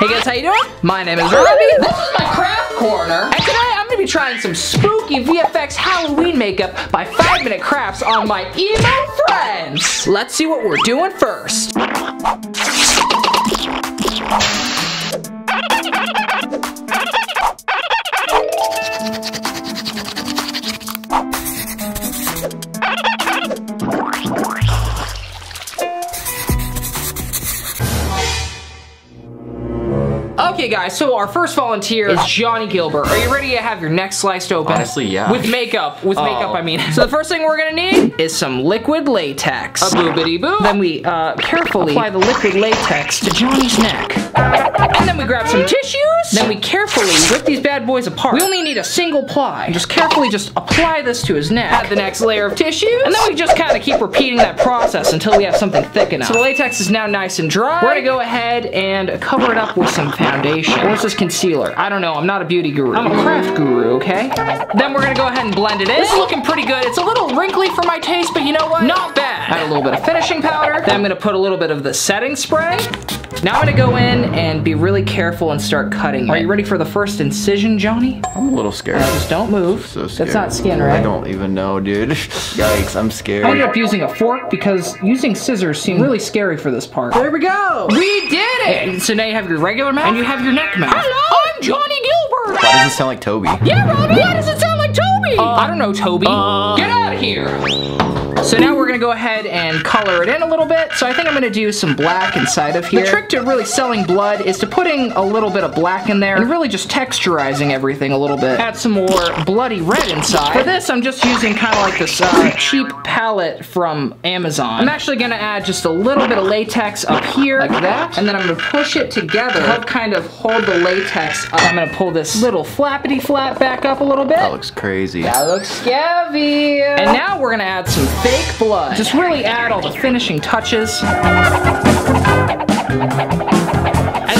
Hey guys, how you doing? My name is Robby. This is my craft corner. And today I'm gonna be trying some spooky VFX Halloween makeup by 5 Minute Crafts on my emo friends. Let's see what we're doing first. Okay guys, so our first volunteer is Johnnie Guilbert. Are you ready to have your neck sliced open? Honestly, yeah. With makeup, with Oh. makeup I mean. So the first thing we're gonna need is some liquid latex. A boobity boo. Then we uh, carefully apply the liquid latex to Johnnie's neck. And then we grab some tissues. Then we carefully rip these bad boys apart. We only need a single ply. Just carefully just apply this to his neck. Add the next layer of tissues. And then we just kind of keep repeating that process until we have something thick enough. So the latex is now nice and dry. We're gonna go ahead and cover it up with some foundation. Or is this concealer? I don't know. I'm not a beauty guru. I'm a craft guru, okay? Then we're gonna go ahead and blend it in. This is looking pretty good. It's a little wrinkly for my taste, but you know what? Not bad. Add a little bit of finishing powder. Then I'm gonna put a little bit of the setting spray. Now I'm gonna go in and be really careful and start cutting. Are you ready for the first incision, Johnnie? I'm a little scared. Just don't move. so scared. That's not skin, right? I don't even know, dude. Yikes, I'm scared. I ended up using a fork because using scissors seemed really scary for this part. There we go. We did it. So now you have your regular mouth and you have your neck mouth. Hello, I'm Johnnie Guilbert. Why does it sound like Toby? Yeah, Robby. Why does it sound like Toby? I don't know, Toby. Get out of here. So now we're gonna go ahead and color it in a little bit. So I think I'm gonna do some black inside of here. The trick to really selling blood is to putting a little bit of black in there and really just texturizing everything a little bit. Add some more bloody red inside. For this, I'm just using kind of like this uh, cheap palette from Amazon. I'm actually gonna add just a little bit of latex up here, like that, and then I'm gonna push it together to help kind of hold the latex up. I'm gonna pull this little flappity flap back up a little bit. That looks crazy. That looks scabby. And now we're gonna add some fake blood. Just really add all the finishing touches. And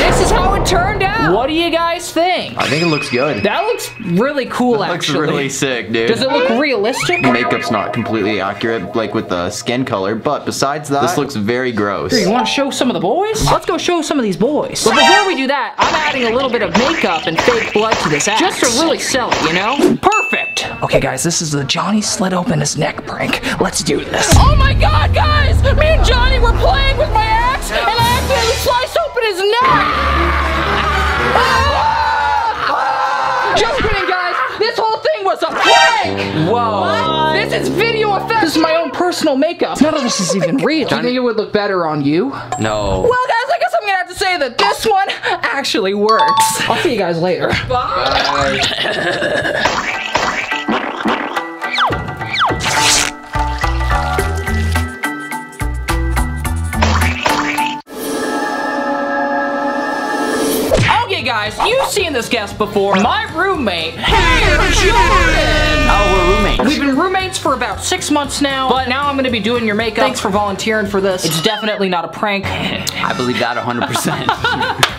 this is how it turned out. What do you guys think? I think it looks good. That looks really cool, That looks really sick, dude. Does it look realistic? Makeup's not completely accurate, like with the skin color, but besides that, this looks very gross. You want to show some of the boys? Let's go show some of these boys. But before we do that, I'm adding a little bit of makeup and fake blood to this act. Just to really sell it, you know? Perfect. Okay, guys, this is the Johnnie slit open his neck prank. Let's do this. Oh my god, guys! Me and Johnnie were playing with my axe, and I accidentally sliced open his neck! Ah! Just kidding, guys. This whole thing was a prank. Whoa. This is video effects. This is my own personal makeup. None of this is even real. Do you think it would look better on you? No. Well, guys, I guess I'm gonna have to say that this one actually works. I'll see you guys later. Okay, guys, you've seen this guest before. My roommate, Hair Jordan. Oh, we're roommates. We've been roommates for about six months now, but now I'm gonna be doing your makeup. Thanks for volunteering for this. It's definitely not a prank. I believe that 100%.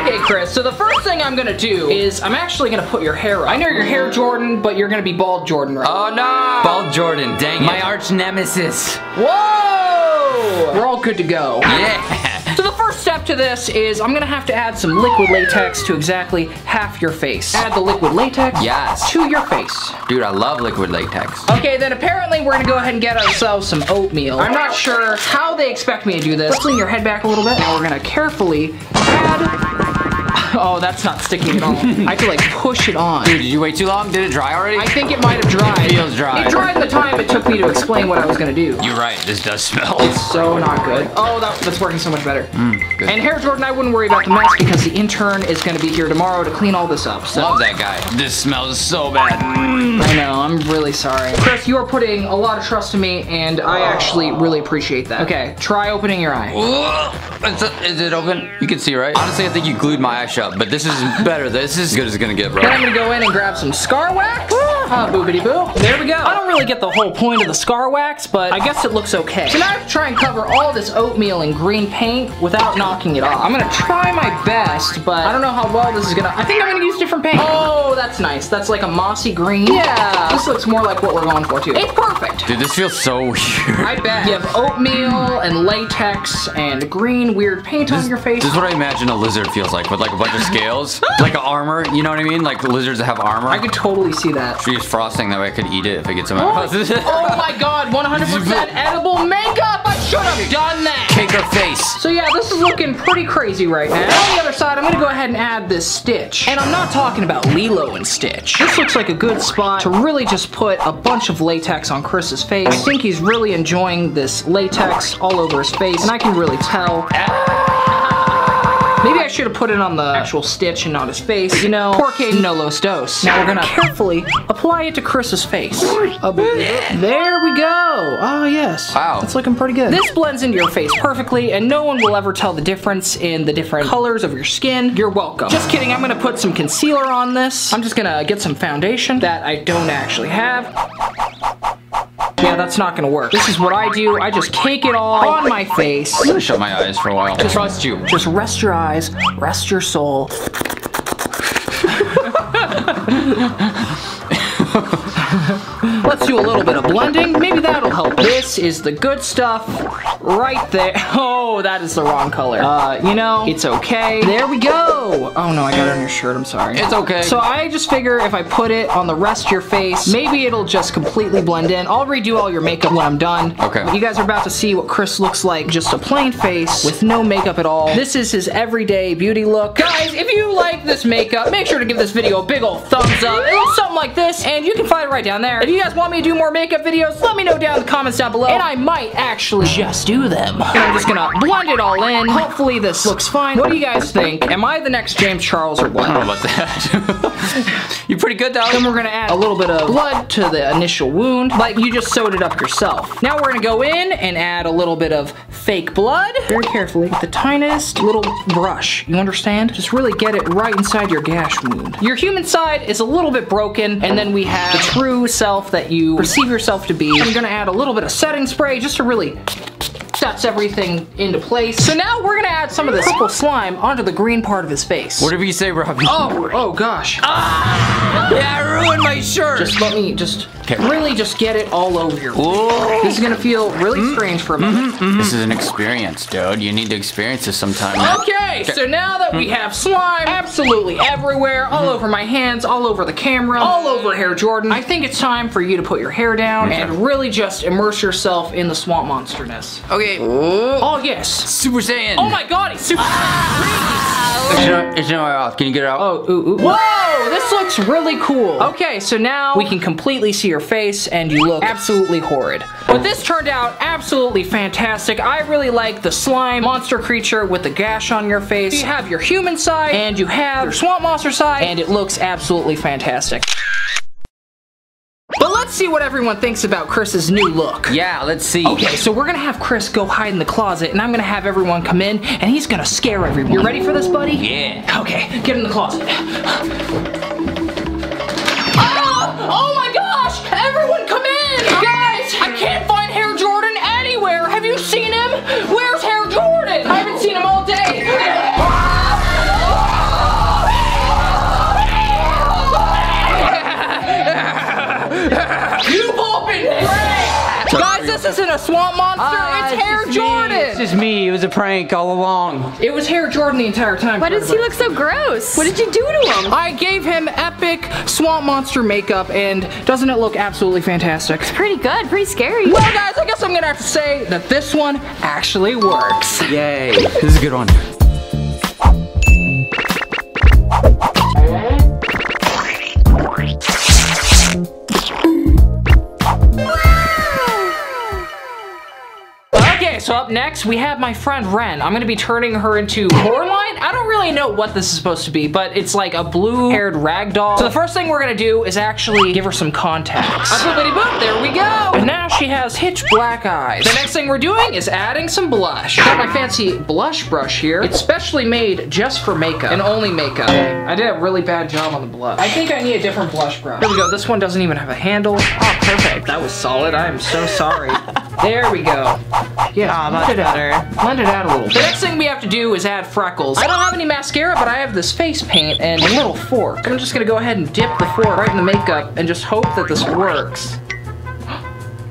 Okay, Chris, so the first thing I'm gonna do is I'm actually gonna put your hair up. I know your hair Jordan, but you're gonna be bald Jordan, right? oh no! Bald Jordan, dang it. My arch nemesis. Whoa! We're all good to go. Yeah. So the first step to this is I'm gonna have to add some liquid latex to exactly half your face. Add the liquid latex Yes. to your face. Dude, I love liquid latex. Okay, then apparently we're gonna go ahead and get ourselves some oatmeal. I'm not sure how they expect me to do this. Let's lean your head back a little bit. Now we're gonna carefully add... Oh, that's not sticking at all. I have to like push it on. Dude, did you wait too long? Did it dry already? I think it might have dried. Feels dry. It dried the time it took me to explain what I was gonna do. You're right, this does smell. It's so not good. Oh, that, that's working so much better. Mm, good. And Hair Jordan, I wouldn't worry about the mess because the intern is gonna be here tomorrow to clean all this up. So Love that guy. This smells so bad. Mm. I know, I'm really sorry. Chris, you are putting a lot of trust in me, and I actually really appreciate that. Okay, try opening your eye. Is it open? You can see, right? Honestly, I think you glued my eye shut, but this is better. This is as good as it's gonna get, bro. Then I'm gonna go in and grab some scar wax. Uh, boobity boo. There we go. I don't really get the whole point of the scar wax, but I guess it looks okay. So now I have to try and cover all this oatmeal in green paint without knocking it off. I'm gonna try my best, but I don't know how well this is gonna, I think I'm gonna use different paint. Oh, that's nice. That's like a mossy green. Yeah, this looks more like what we're going for too. It's perfect. Dude, this feels so weird. I bet. You have oatmeal and latex and green weird paint on your face. This is what I imagine a lizard feels like with like a bunch of scales. like an armor, you know what I mean? Like the lizards that have armor. I could totally see that. Should use frosting that way I could eat it if it gets in my Oh, mouth. oh my god, 100% edible makeup! I should have done that! Cake her face. So yeah, this is looking pretty crazy right now. On the other side, I'm gonna go ahead and add this Stitch. And I'm not talking about Lilo and Stitch. This looks like a good spot to really just put a bunch of latex on Chris's face. I think he's really enjoying this latex all over his face, and I can really tell. Ah! Maybe I should have put it on the actual stitch and not his face. You know, porque no los dos. Now we're gonna carefully apply it to Chris's face. Oh, there we go. Oh, yes. Wow. It's looking pretty good. This blends into your face perfectly, and no one will ever tell the difference in the different colors of your skin. You're welcome. Just kidding, I'm gonna put some concealer on this. I'm just gonna get some foundation that I don't actually have. Yeah, that's not gonna work. This is what I do. I just cake it all on my face. I'm gonna shut my eyes for a while. Just trust you. Just rest your eyes, rest your soul. Let's do a little bit of blending. Maybe that'll help. This is the good stuff right there. Oh, that is the wrong color. Uh, you know, it's okay. There we go. Oh no, I got it on your shirt. I'm sorry. It's okay. So I just figure if I put it on the rest of your face, maybe it'll just completely blend in. I'll redo all your makeup when I'm done. Okay. You guys are about to see what Chris looks like. Just a plain face with no makeup at all. This is his everyday beauty look. Guys, if you like this makeup, make sure to give this video a big old thumbs up. It looks something like this, and you can find it right down there. If you guys want me to do more makeup videos, let me know down in the comments down below, and I might actually just do them. And I'm just gonna blend it all in. Hopefully this looks fine. What do you guys think? Am I the next James Charles or what? I don't know about that. You're pretty good though. Then we're gonna add a little bit of blood to the initial wound, like you just sewed it up yourself. Now we're gonna go in and add a little bit of fake blood, very carefully, with the tiniest little brush. You understand? Just really get it right inside your gash wound. Your human side is a little bit broken, and then we have the true self that you perceive yourself to be. I'm gonna add a little bit of setting spray just to really sets everything into place. So now we're gonna add some of this purple slime onto the green part of his face. Whatever you say, Robby. Oh, oh gosh. Ah! yeah, I ruined my shirt. Just let me just Okay. really just get it all over your Whoa. This is gonna feel really mm-hmm. strange for a mm-hmm. moment. Mm-hmm. This is an experience, dude. You need to experience this sometime. man. Okay, so now that we have slime absolutely everywhere, all over my hands, all over the camera, all over Hair Jordan, I think it's time for you to put your hair down and really just immerse yourself in the swamp monsterness. Okay. Oh yes. Super Saiyan. Oh my god, he's super It's in, it's in my mouth. Can you get it out? Oh, ooh, ooh. Whoa, this looks really cool. Okay, so now we can completely see your face and you look absolutely horrid. But this turned out absolutely fantastic. I really like the slime monster creature with the gash on your face. You have your human side and you have your swamp monster side and it looks absolutely fantastic. See what everyone thinks about Chris's new look. Yeah, let's see. Okay, so we're gonna have Chris go hide in the closet, and I'm gonna have everyone come in, and he's gonna scare everyone. You ready for this, buddy? Yeah. Okay, get in the closet. Ah! Oh my gosh! Everyone come in! Guys, I can't find Hair Jordan anywhere. Have you seen him? Where's Hair Jordan? I haven't seen him all Guys, this isn't a swamp monster, ah, it's Hair Jordan! It's just me. It was a prank all along. It was Hair Jordan the entire time. Why does he look so gross? What did you do to him? I gave him epic swamp monster makeup, and doesn't it look absolutely fantastic? It's pretty good, pretty scary. Well, guys, I guess I'm gonna have to say that this one actually works. Yay. This is a good one. So up next, we have my friend Ren. I'm gonna be turning her into Coraline. I don't really know what this is supposed to be, but it's like a blue-haired rag doll. So the first thing we're gonna do is actually give her some contacts. Boop, there we go. And now she has pitch black eyes. The next thing we're doing is adding some blush. Got my fancy blush brush here. It's specially made just for makeup and only makeup. I did a really bad job on the blush. I think I need a different blush brush. Here we go. This one doesn't even have a handle. Oh, perfect. That was solid. I am so sorry. There we go. Yeah, Ah, blend it out. Blend it out a little. The next thing we have to do is add freckles. I don't have any mascara, but I have this face paint and a little fork. I'm just gonna go ahead and dip the fork right in the makeup and just hope that this works.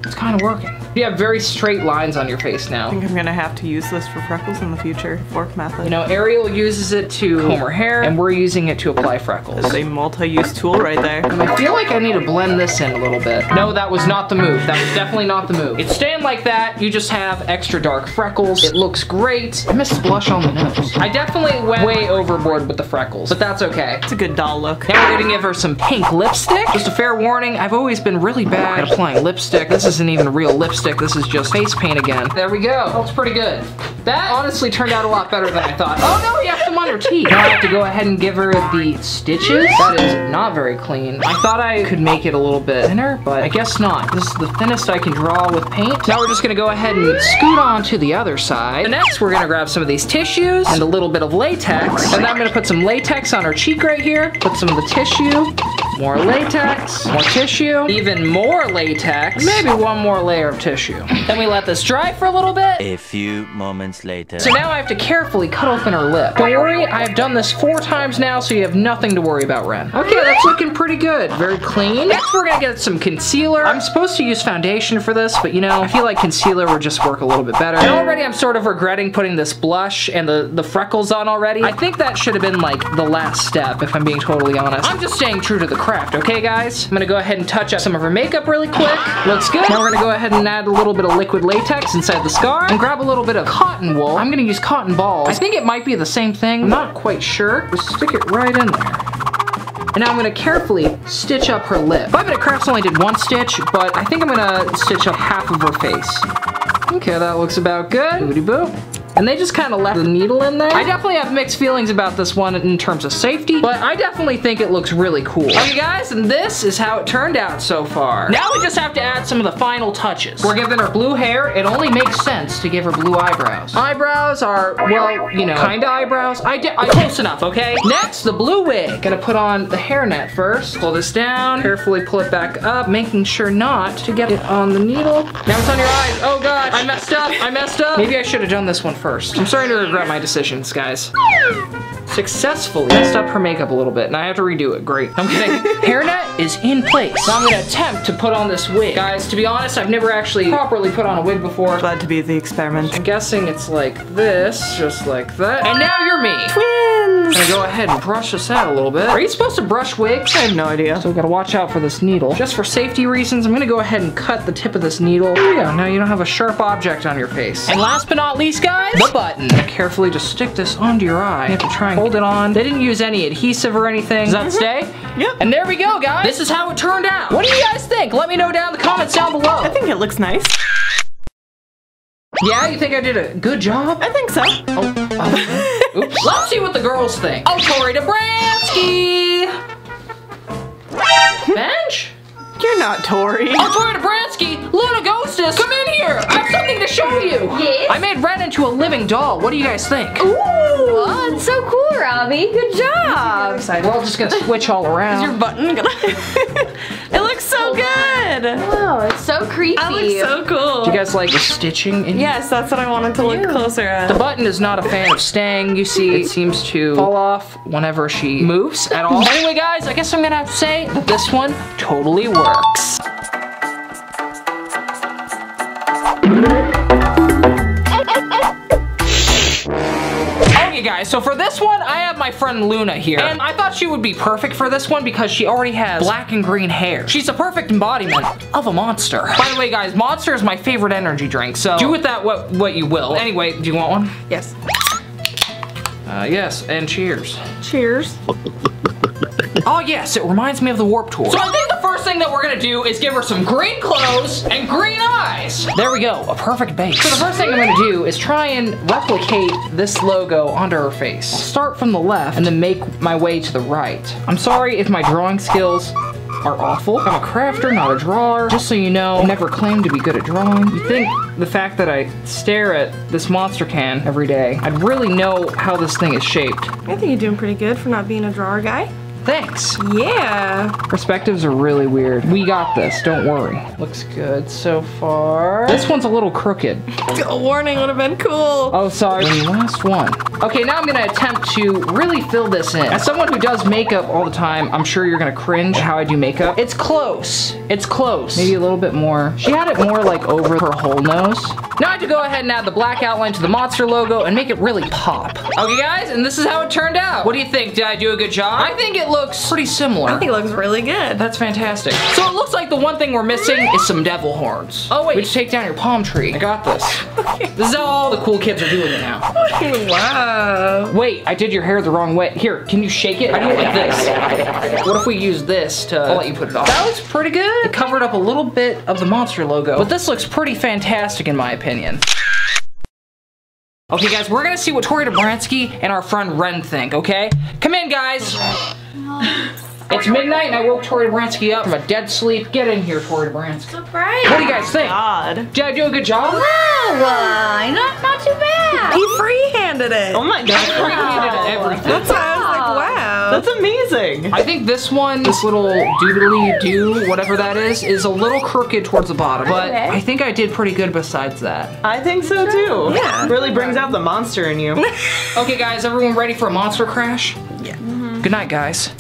It's kind of working. You have very straight lines on your face now. I think I'm gonna have to use this for freckles in the future. Fork method. You know, Ariel uses it to comb her hair, and we're using it to apply freckles. It's a multi-use tool right there. And I feel like I need to blend this in a little bit. No, that was not the move. That was definitely not the move. It's staying like that. You just have extra dark freckles. It looks great. I missed blush on the nose. I definitely went way overboard with the freckles, but that's okay. It's a good doll look. Now we're gonna give her some pink lipstick. Just a fair warning, I've always been really bad at applying lipstick. This isn't even real lipstick, this is just face paint again. There we go, looks pretty good. That honestly turned out a lot better than I thought. Oh no, you have some on her teeth. Now I have to go ahead and give her the stitches. That is not very clean. I thought I could make it a little bit thinner, but I guess not. This is the thinnest I can draw with paint. Now we're just gonna go ahead and scoot on to the other side. And next we're gonna grab some of these tissues and a little bit of latex. And then I'm gonna put some latex on her cheek right here. Put some of the tissue. More latex, more tissue, even more latex, maybe one more layer of tissue. Then we let this dry for a little bit. A few moments later. So now I have to carefully cut open her lip. Don't worry, I've done this four times now, so you have nothing to worry about, Ren. Okay, that's looking pretty good. Very clean. Next, we're gonna get some concealer. I'm supposed to use foundation for this, but you know, I feel like concealer would just work a little bit better. And already I'm sort of regretting putting this blush and the, the freckles on already. I think that should have been like the last step, if I'm being totally honest. I'm just staying true to the craft, okay guys? I'm gonna go ahead and touch up some of her makeup really quick. Looks good. Now we're gonna go ahead and add a little bit of liquid latex inside the scar and grab a little bit of cotton wool. I'm gonna use cotton balls. I think it might be the same thing. I'm not quite sure. Just stick it right in there. And now I'm gonna carefully stitch up her lip. Five Minute Crafts only did one stitch, but I think I'm gonna stitch up half of her face. Okay, that looks about good. Booty boop. And they just kind of left the needle in there. I definitely have mixed feelings about this one in terms of safety, but I definitely think it looks really cool. Okay guys, and this is how it turned out so far. Now we just have to add some of the final touches. We're giving her blue hair. It only makes sense to give her blue eyebrows. Eyebrows are, well, you know, kinda eyebrows. I did, I close enough, okay? Next, the blue wig. Gonna put on the hairnet first. Pull this down, carefully pull it back up, making sure not to get it on the needle. Now it's on your eyes. Oh god, I messed up, I messed up. Maybe I should have done this one first. I'm starting to regret my decisions, guys. Successfully messed up her makeup a little bit, and I have to redo it. Great. I'm kidding. Hairnet is in place. Now I'm gonna attempt to put on this wig. Guys, to be honest, I've never actually properly put on a wig before. Glad to be the experiment. I'm guessing it's like this, just like that. And now you're me. Twins! I'm gonna go ahead and brush this out a little bit. Are you supposed to brush wigs? I have no idea. So we gotta watch out for this needle. Just for safety reasons, I'm gonna go ahead and cut the tip of this needle. There you go. Now you don't have a sharp object on your face. And last but not least, guys, the button. Carefully just stick this onto your eye. You have to try and hold it on. They didn't use any adhesive or anything. Does that mm-hmm. stay? Yep. And there we go, guys. This is how it turned out. What do you guys think? Let me know down in the comments down below. I think it looks nice. Yeah, you think I did a good job? I think so. Oh. Oops. Let's see what the girls think. Oh, Tori Dobransky! Bench? You're not Tori. Oh, Tori Dobransky! Luna Ghostus! Come in here! I have something to show you! Yes? I made Ren into a living doll. What do you guys think? Ooh, oh, it's so cool, Robby. Good job. We're all just gonna switch all around. Your button gonna. it looks so good. Oh, it's so creepy. That looks so cool. do you guys like the stitching? In Yes, that's what I wanted to look closer at. The button is not a fan of staying. You see, it seems to fall off whenever she moves at all. anyway, guys, I guess I'm gonna have to say that this one totally works. Guys, so for this one, I have my friend Luna here. And I thought she would be perfect for this one because she already has black and green hair. She's a perfect embodiment of a monster. By the way guys, Monster is my favorite energy drink, so do with that what, what you will. Anyway, do you want one? Yes. Uh, yes, and cheers. Cheers. Oh yes, it reminds me of the Warped Tour. So I think the first first thing that we're gonna do is give her some green clothes and green eyes. There we go, a perfect base. So the first thing I'm gonna do is try and replicate this logo onto her face. I'll start from the left and then make my way to the right. I'm sorry if my drawing skills are awful. I'm a crafter, not a drawer. Just so you know, I never claimed to be good at drawing. You think the fact that I stare at this monster can every day, I'd really know how this thing is shaped. I think you're doing pretty good for not being a drawer guy. Thanks. Yeah. Perspectives are really weird. We got this, don't worry. Looks good so far. This one's a little crooked. A warning would have been cool. Oh, sorry. The last one. Okay, now I'm gonna attempt to really fill this in. As someone who does makeup all the time, I'm sure you're gonna cringe how I do makeup. It's close. It's close. Maybe a little bit more. She had it more like over her whole nose. Now I have to go ahead and add the black outline to the monster logo and make it really pop. Okay, guys, and this is how it turned out. What do you think? Did I do a good job? I think it looks pretty similar. I think it looks really good. That's fantastic. So it looks like the one thing we're missing is some devil horns. Oh wait, we just take down your palm tree. I got this. This is how all the cool kids are doing it now. wow. Wait, I did your hair the wrong way. Here, can you shake it? I do it like this. What if we use this to, I'll let you put it on. That looks pretty good. It covered up a little bit of the monster logo, but this looks pretty fantastic in my opinion. Okay guys, we're gonna see what Tori Dobransky and our friend Ren think, okay? Come in guys. It's midnight and I woke Tori Dobransky up from a dead sleep. Get in here, Tori Dobransky. Surprise. What do you guys think? God. Did I do a good job? Wow, uh, not, not too bad. He free-handed it. Oh my god. Freaking everything. That's That's amazing. I think this one, this little doodly do, whatever that is, is a little crooked towards the bottom. But Okay. I think I did pretty good besides that. I think so too. Yeah. Really brings out the monster in you. Okay guys, everyone ready for a monster crash? Yeah. Good night guys.